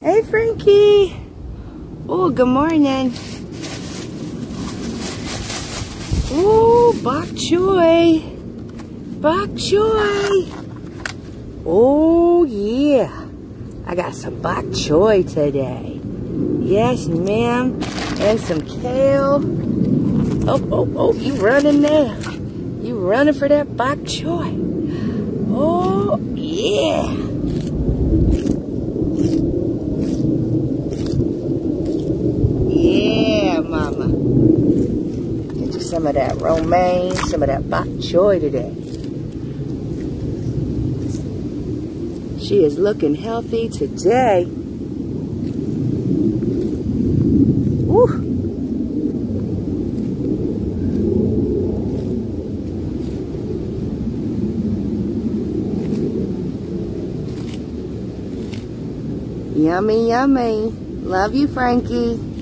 Hey, Frankie. Oh, good morning. Oh, bok choy. Bok choy. Oh, yeah. I got some bok choy today. Yes, ma'am. And some kale. Oh, oh, oh, you running there. You running for that bok choy. Oh, yeah. Yeah, mama. Get you some of that romaine, some of that bok choy today. She is looking healthy today. Woo. Yummy, yummy. Love you, Frankie.